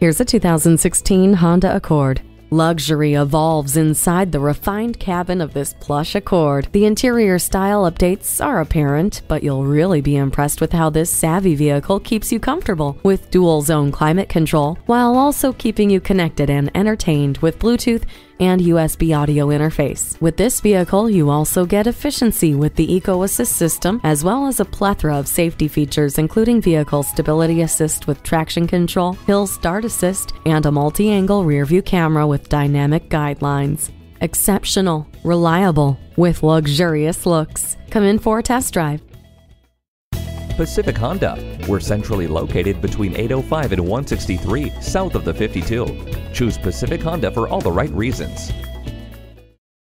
Here's a 2016 Honda Accord. Luxury evolves inside the refined cabin of this plush Accord. The interior style updates are apparent, but you'll really be impressed with how this savvy vehicle keeps you comfortable with dual zone climate control while also keeping you connected and entertained with Bluetooth and USB audio interface. With this vehicle, you also get efficiency with the Eco Assist system, as well as a plethora of safety features, including vehicle stability assist with traction control, hill start assist, and a multi angle rear view camera with dynamic guidelines. Exceptional, reliable, with luxurious looks. Come in for a test drive. Pacific Honda. We're centrally located between 805 and 163, south of the 52. Choose Pacific Honda for all the right reasons.